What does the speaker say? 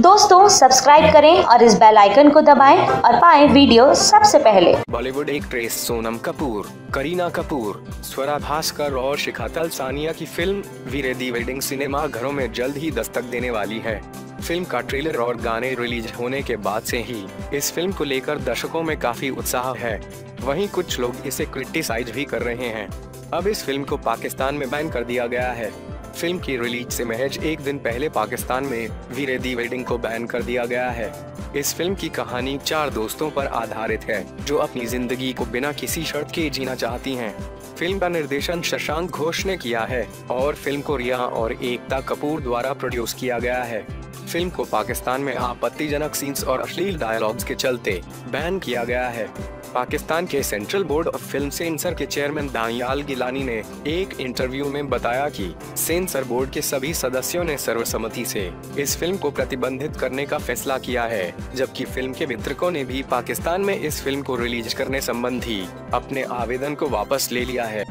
दोस्तों सब्सक्राइब करें और इस बेल आइकन को दबाएँ और पाएँ वीडियो सबसे पहले। बॉलीवुड एक्ट्रेस सोनम कपूर करीना कपूर स्वरा भास्कर और शिखातल सानिया की फ़िल्म वीरे दी वेडिंग सिनेमा घरों में जल्द ही दस्तक देने वाली है। फ़िल्म का ट्रेलर और गाने रिलीज़ होने के बाद से ही इस फ़िल्म को लेकर दर्शकों में काफ़ी उत्साह है। वहीं कुछ लोग इसे क्रिटिसाइज भी कर रहे हैं। अब इस फ़िल्म को पाकिस्तान में बैन कर दिया गया है। फ़िल्म की रिलीज़ से महज एक दिन पहले पाकिस्तान में वीरे दी वेडिंग को बैन कर दिया गया है। इस फ़िल्म की कहानी चार दोस्तों पर आधारित है, जो अपनी ज़िंदगी को बिना किसी शर्त के जीना चाहती हैं। फ़िल्म का निर्देशन शशांक घोष ने किया है, और फ़िल्म को रिया और एकता कपूर द्वारा प्रोड्यूस किया गया है। फ़िल्म को पाकिस्तान में आपत्तिजनक सीन्स और अश्लील डायलॉग्स के चलते बैन किया गया है। पाकिस्तान के central board of film censor के चेयरमैन दानियाल गिलानी ने एक इंटरव्यू में बताया कि सेंसर बोर्ड के सभी सदस्यों ने सर्वसम्मति से इस फ़िल्म को प्रतिबंधित करने का फैसला किया है, जबकि फ़िल्म के वितरकों ने भी पाकिस्तान में इस फ़िल्म को रिलीज़ करने संबंधी अपने आवेदन को वापस ले लिया है।